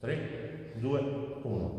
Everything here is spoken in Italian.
3, 2, 1.